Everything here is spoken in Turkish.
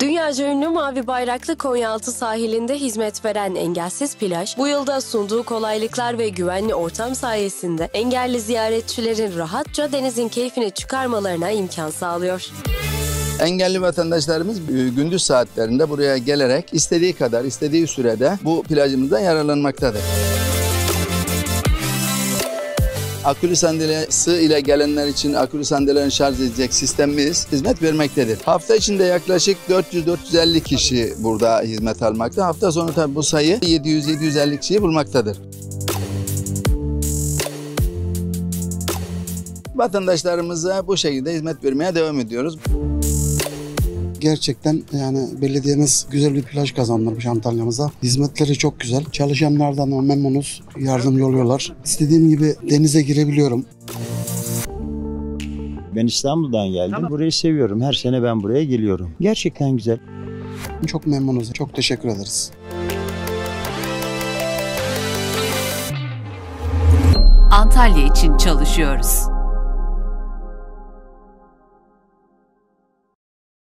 Dünyaca ünlü Mavi Bayraklı Konyaaltı sahilinde hizmet veren Engelsiz Plaj, bu yılda sunduğu kolaylıklar ve güvenli ortam sayesinde engelli ziyaretçilerin rahatça denizin keyfini çıkarmalarına imkan sağlıyor. Engelli vatandaşlarımız e, gündüz saatlerinde buraya gelerek istediği kadar, istediği sürede bu plajımızdan yararlanmaktadır. Akülü sandalyesi ile gelenler için akülü sandalyelerini şarj edecek sistemimiz hizmet vermektedir. Hafta içinde yaklaşık 400-450 kişi burada hizmet almakta. Hafta sonu tabi bu sayı 700-750 kişiyi bulmaktadır. Vatandaşlarımıza bu şekilde hizmet vermeye devam ediyoruz. Gerçekten yani belediyemiz güzel bir plaj kazandırmış Antalya'mıza. Hizmetleri çok güzel. Çalışanlardan da memnunuz. Yardımcı oluyorlar. İstediğim gibi denize girebiliyorum. Ben İstanbul'dan geldim. Burayı seviyorum. Her sene ben buraya geliyorum. Gerçekten güzel. Çok memnunuz. Çok teşekkür ederiz. Antalya için çalışıyoruz.